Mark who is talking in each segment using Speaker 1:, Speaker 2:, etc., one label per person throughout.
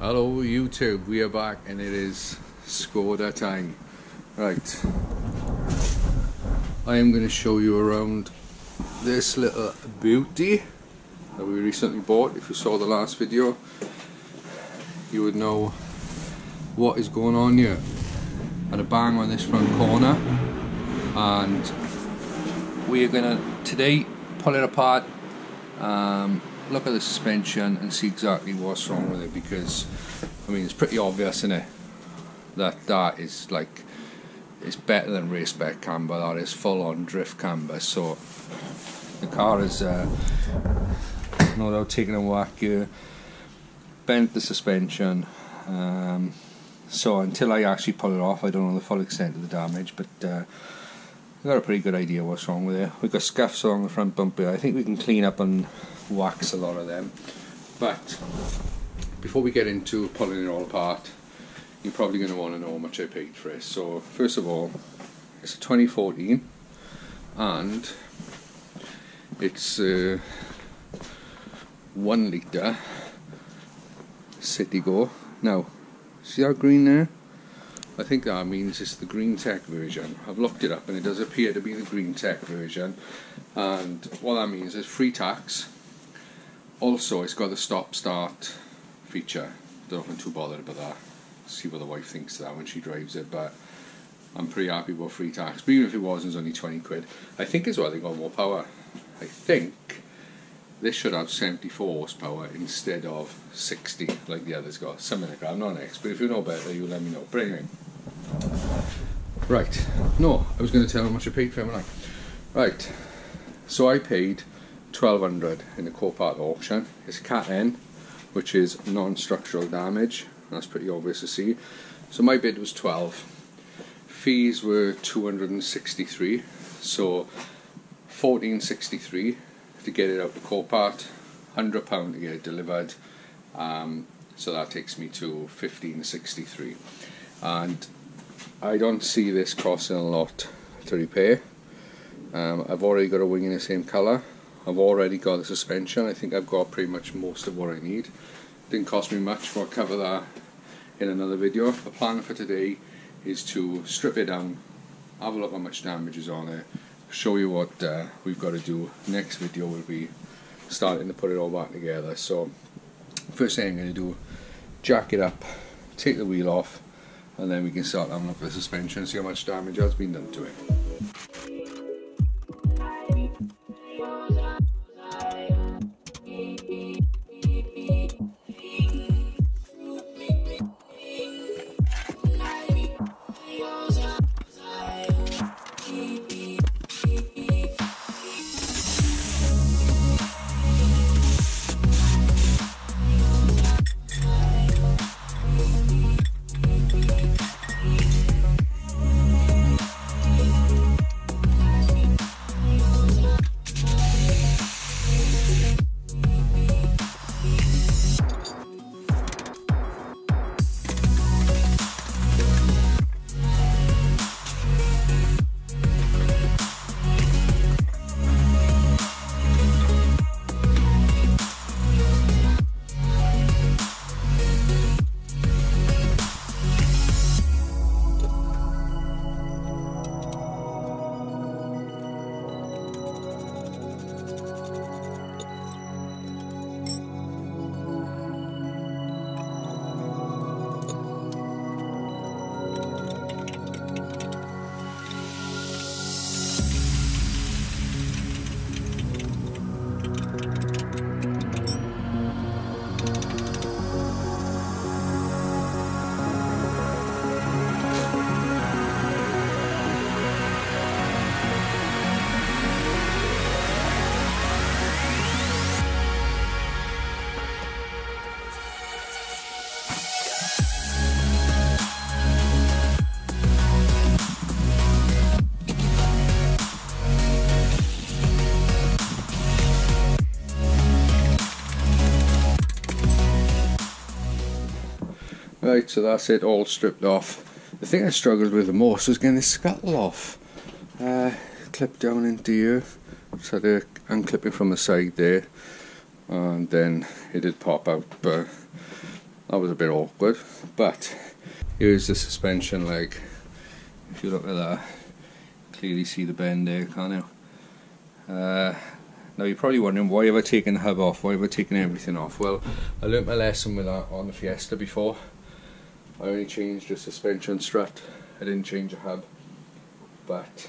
Speaker 1: Hello YouTube, we are back and it is Skoda time. Right, I am going to show you around this little beauty that we recently bought. If you saw the last video, you would know what is going on here. Had a bang on this front corner and we are going to today pull it apart um, look at the suspension and see exactly what's wrong with it because I mean it's pretty obvious isn't it that that is like it's better than race spec camber that is full on drift camber so the car is uh, no doubt taking a whack here bent the suspension um, so until I actually pull it off I don't know the full extent of the damage but uh, I've got a pretty good idea what's wrong with it. We've got scuffs along the front bumper. I think we can clean up and wax a lot of them. But before we get into pulling it all apart, you're probably going to want to know how much I paid for it. So first of all, it's a 2014 and it's uh, one litre Citigo. Now, see that green there? I think that means it's the green tech version. I've looked it up and it does appear to be the green tech version. And what that means is free tax. Also, it's got the stop start feature. Don't know if I'm too bothered about that. See what the wife thinks of that when she drives it, but I'm pretty happy with free tax. But even if it was, it's only 20 quid. I think as well they got more power. I think this should have 74 horsepower instead of 60 like the others got. Something like that. I'm not an expert. If you know better, you let me know. But anyway. Right. No, I was going to tell how much I paid for it, Right. So I paid 1200 in the Copart auction. It's Cat N, which is non-structural damage. That's pretty obvious to see. So my bid was 12. Fees were 263. So 1463 to get it out the Copart, £100 to get it delivered. Um, so that takes me to 1563. And I don't see this costing a lot to repair. Um, I've already got a wing in the same colour. I've already got the suspension. I think I've got pretty much most of what I need. Didn't cost me much, but I'll cover that in another video. The plan for today is to strip it down, have a look how much damage is on it, show you what uh, we've got to do. Next video will be starting to put it all back together. So first thing I'm going to do, jack it up, take the wheel off, and then we can start having a look at the suspension see how much damage has been done to it. Right, so that's it all stripped off. The thing I struggled with the most was getting the scuttle off. Uh, clipped down into here, just had to unclip it from the side there, and then it did pop out. But that was a bit awkward but here's the suspension leg if you look at that clearly see the bend there can't you uh, now you're probably wondering why have I taken the hub off why have I taken everything off well I learnt my lesson with that on the Fiesta before I only changed the suspension strut. I didn't change the hub. But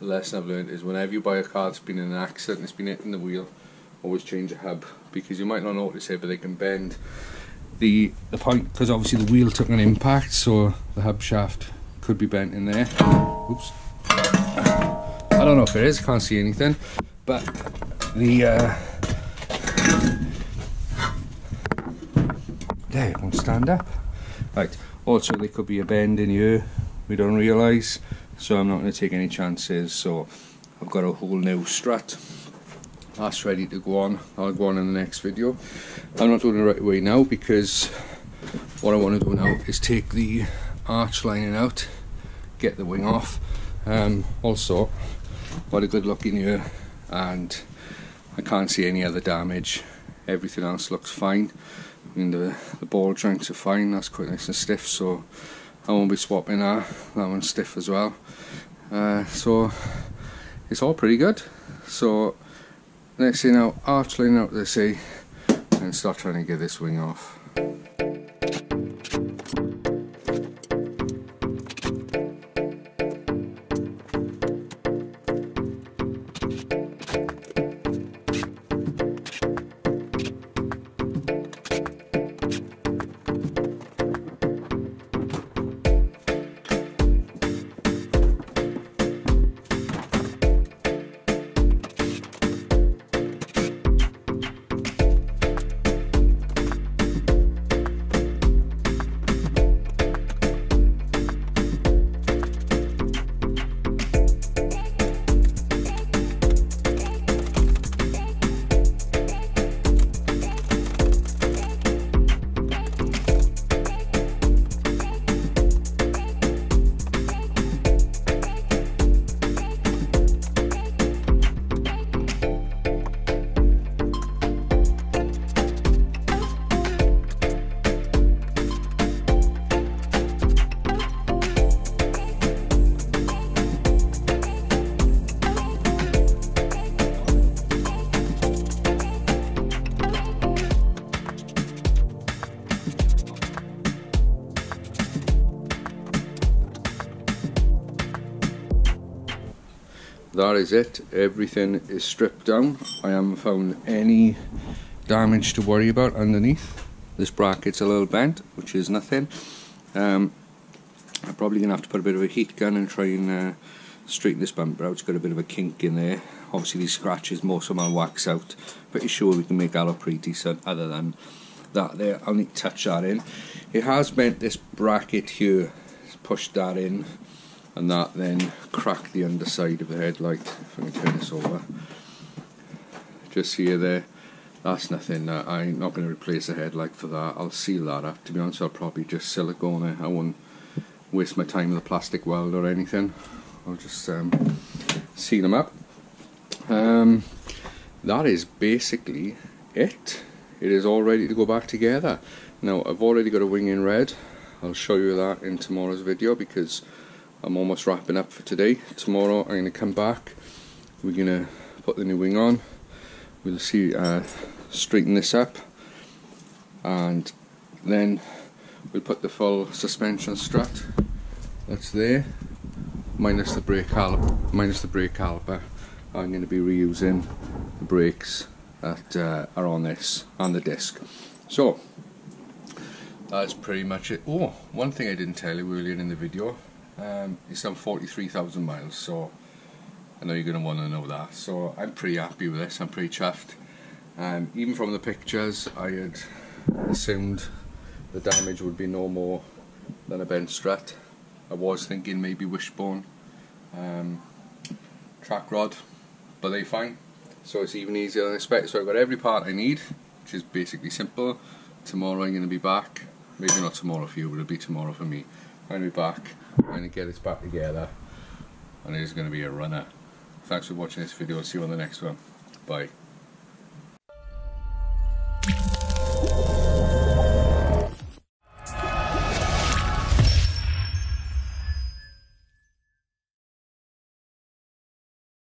Speaker 1: the lesson I've learned is whenever you buy a car that's been in an accident and it's been hitting the wheel always change the hub. Because you might not notice it but they can bend the the point because obviously the wheel took an impact so the hub shaft could be bent in there. Oops. I don't know if it is can't see anything. But the uh, there it won't stand up right also there could be a bend in here we don't realize so I'm not going to take any chances. So I've got a whole new strut that's ready to go on. I'll go on in the next video. I'm not doing it right away now because what I want to do now is take the arch lining out get the wing off. Um, also got a good look in here and I can't see any other damage. Everything else looks fine Mean the, the ball joints are fine that's quite nice and stiff so I won't be swapping that that one's stiff as well. Uh, so it's all pretty good. So next thing now arch line out the sea and start trying to get this wing off that is it everything is stripped down. I haven't found any damage to worry about underneath. This bracket's a little bent which is nothing. Um, I'm probably gonna have to put a bit of a heat gun and try and uh, straighten this bumper out. It's got a bit of a kink in there. Obviously these scratches most of them I'll wax out. Pretty sure we can make that look pretty decent other than that there. I'll need to touch that in. It has bent this bracket here pushed that in and that then crack the underside of the headlight if I can turn this over. Just here there. That's nothing. Uh, I'm not going to replace the headlight for that. I'll seal that up. To be honest I'll probably just silicone it. I won't waste my time with a plastic weld or anything. I'll just um, seal them up. Um, that is basically it. It is all ready to go back together. Now I've already got a wing in red. I'll show you that in tomorrow's video because I'm almost wrapping up for today. Tomorrow I'm going to come back. We're going to put the new wing on. We'll see, uh, straighten this up, and then we'll put the full suspension strut. That's there, minus the brake caliper. Minus the brake caliper. I'm going to be reusing the brakes that uh, are on this and the disc. So that's pretty much it. Oh, one thing I didn't tell you earlier in the video um, it's done 43,000 miles so I know you're going to want to know that. So I'm pretty happy with this I'm pretty chuffed. Um, even from the pictures I had assumed the damage would be no more than a bent strut. I was thinking maybe wishbone um, track rod but they're fine. So it's even easier than expected. So I've got every part I need which is basically simple. Tomorrow I'm going to be back. Maybe not tomorrow for you but it'll be tomorrow for me I'm going to be back I'm going to get this back together and it is going to be a runner. Thanks for watching this video. See you on the next one. Bye.